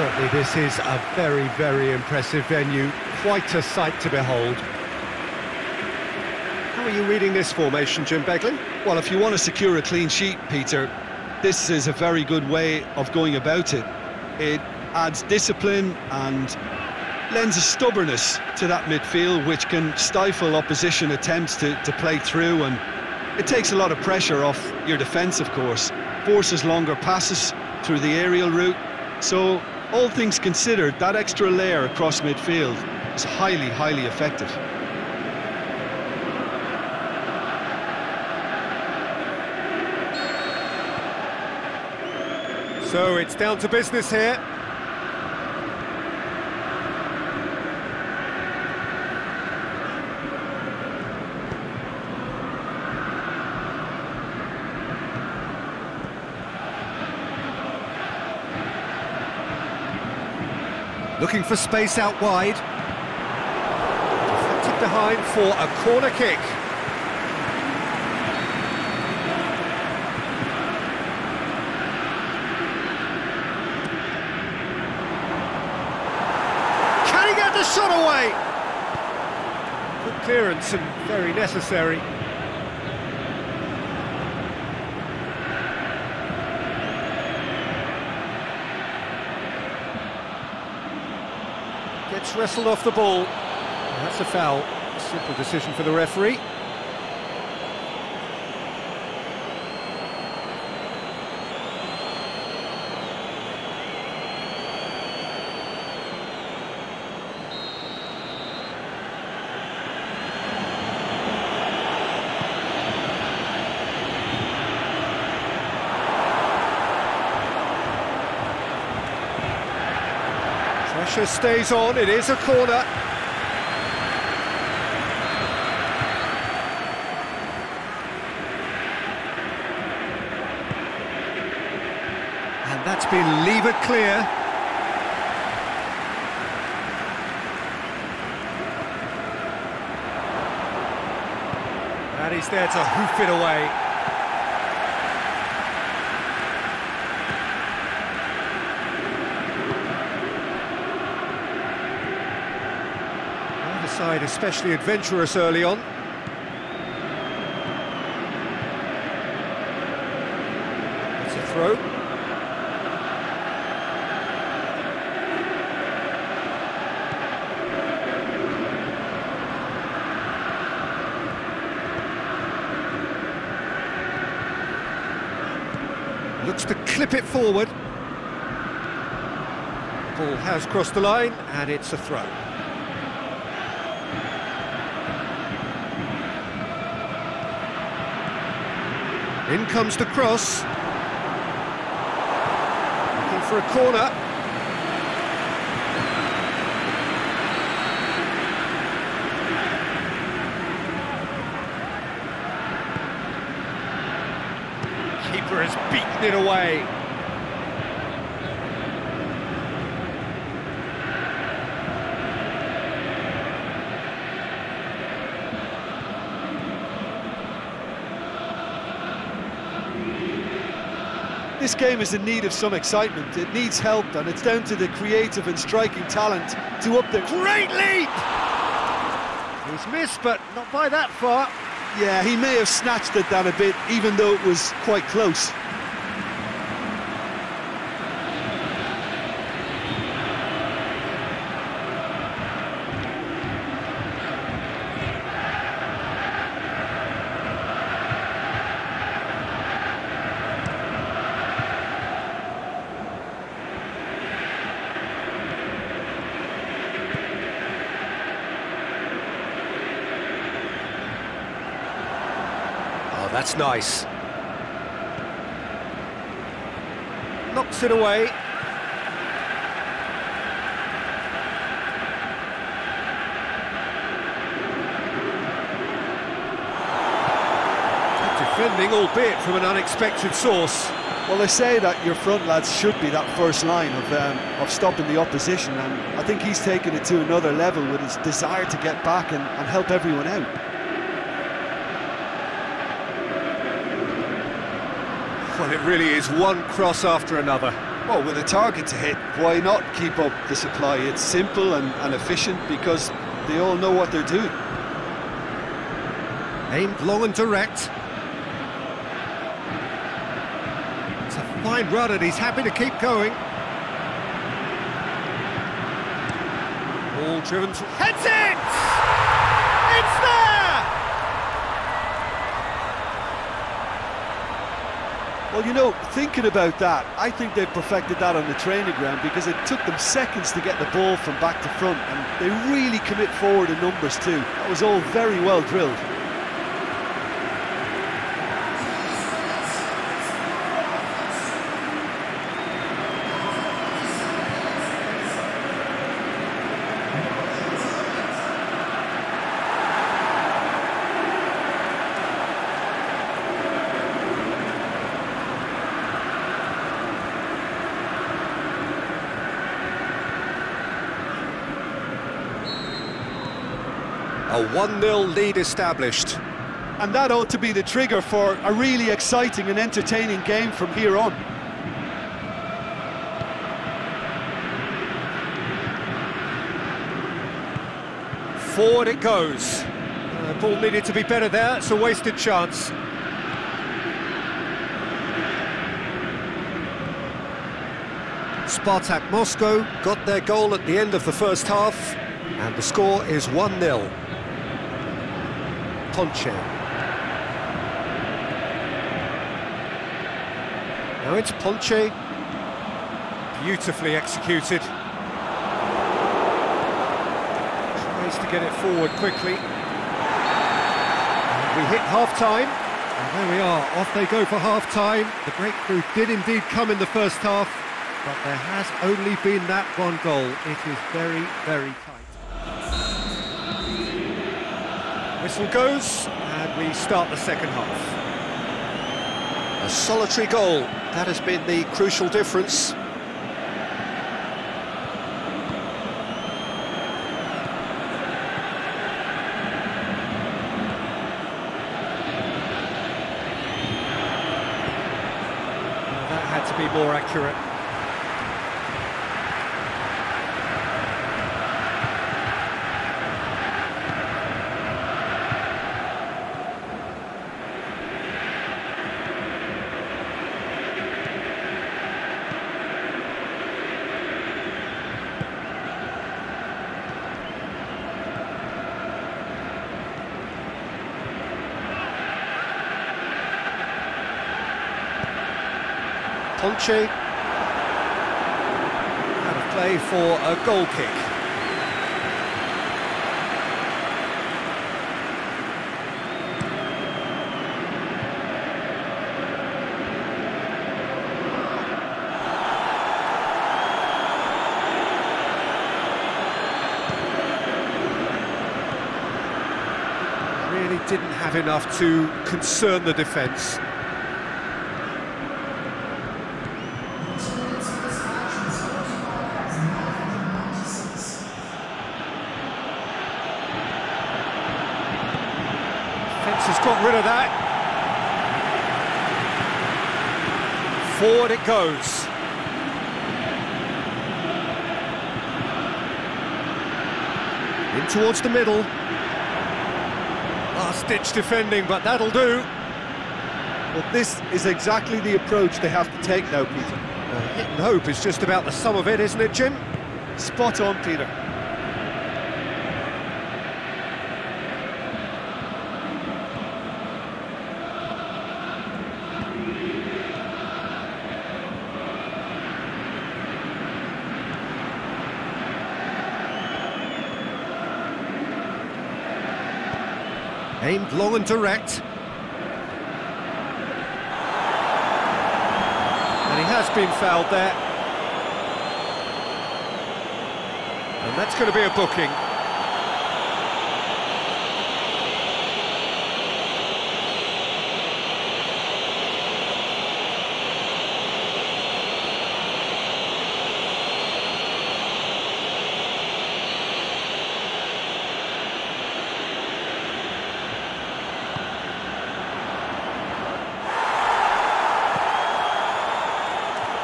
Certainly this is a very, very impressive venue, quite a sight to behold. How are you reading this formation, Jim Beglin? Well, if you want to secure a clean sheet, Peter, this is a very good way of going about it. It adds discipline and lends a stubbornness to that midfield which can stifle opposition attempts to, to play through and it takes a lot of pressure off your defence of course forces longer passes through the aerial route so all things considered that extra layer across midfield is highly highly effective So it's down to business here. Looking for space out wide. Deflected behind for a corner kick. Can he get the shot away? Good clearance and very necessary. Gets wrestled off the ball. That's a foul. Simple decision for the referee. Pressure stays on, it is a corner. And that's been levered clear. And he's there to hoof it away. Especially adventurous early on. It's a throw. Looks to clip it forward. Ball has crossed the line and it's a throw. In comes the cross. Looking for a corner. Keeper has beaten it away. This game is in need of some excitement. It needs help, and it's down to the creative and striking talent to up the Great leap! He's missed, but not by that far. Yeah, he may have snatched at that a bit, even though it was quite close. that's nice. Knocks it away. defending, albeit from an unexpected source. Well, they say that your front lads should be that first line of um, of stopping the opposition, and I think he's taken it to another level with his desire to get back and, and help everyone out. Well, it really is one cross after another. Well, with a target to hit, why not keep up the supply? It's simple and, and efficient because they all know what they're doing. Aimed long and direct. It's a fine run and he's happy to keep going. Ball driven to... Heads it! It's there! Well, you know, thinking about that, I think they've perfected that on the training ground because it took them seconds to get the ball from back to front and they really commit forward in numbers too. That was all very well drilled. A 1-0 lead established. And that ought to be the trigger for a really exciting and entertaining game from here on. Forward it goes. Uh, ball needed to be better there, it's a wasted chance. Spartak Moscow got their goal at the end of the first half, and the score is 1-0. Ponce. Now it's Ponce. Beautifully executed. Tries to get it forward quickly. And we hit half-time. And there we are, off they go for half-time. The breakthrough did indeed come in the first half, but there has only been that one goal. It is very, very tight. Whistle goes, and we start the second half. A solitary goal, that has been the crucial difference. That had to be more accurate. Ponce. Out of play for a goal kick. Really didn't have enough to concern the defence. Fence has got rid of that. Forward it goes. In towards the middle. Last-ditch defending, but that'll do. Well, this is exactly the approach they have to take now, Peter. Hit and hope is just about the sum of it, isn't it, Jim? Spot on, Peter. Aimed long and direct. And he has been fouled there. And that's going to be a booking.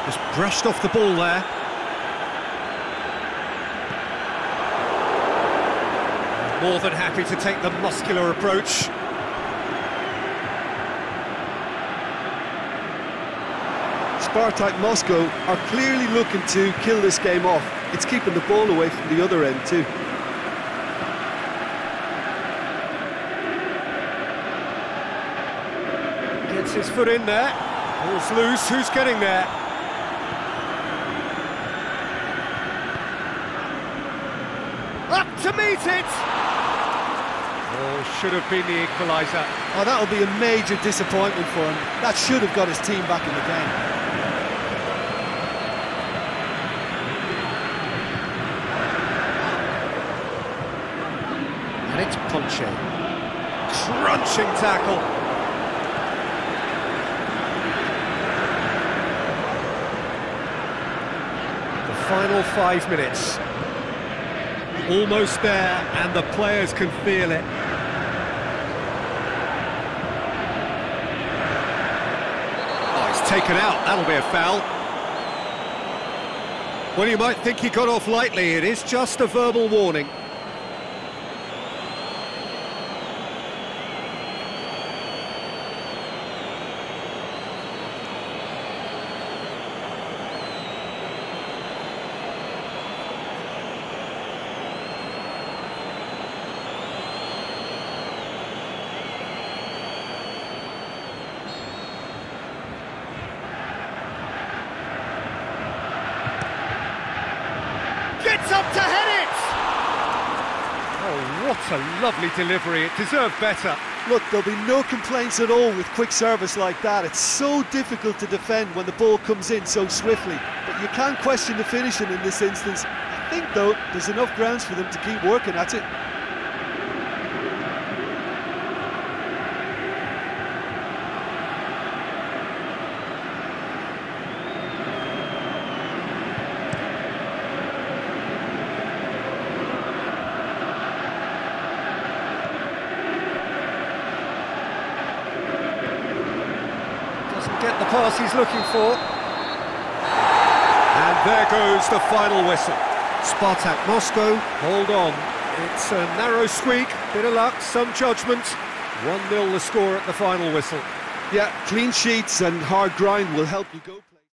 Just brushed off the ball there. More than happy to take the muscular approach. Spartak Moscow are clearly looking to kill this game off. It's keeping the ball away from the other end too. Gets his foot in there. Ball's loose. Who's getting there? To meet it! Oh, should have been the equaliser. Oh, that'll be a major disappointment for him. That should have got his team back in the game. And it's Ponce. Crunching tackle. The final five minutes. Almost there, and the players can feel it. Oh, it's taken out. That'll be a foul. Well, you might think he got off lightly. It is just a verbal warning. Gets up to head it! What a lovely delivery. It deserved better. Look, there'll be no complaints at all with quick service like that. It's so difficult to defend when the ball comes in so swiftly. But you can't question the finishing in this instance. I think, though, there's enough grounds for them to keep working at it. Doesn't get the pass he's looking for. And there goes the final whistle. Spartak Moscow, hold on. It's a narrow squeak, bit of luck, some judgment. 1-0 the score at the final whistle. Yeah, clean sheets and hard grind will help you go.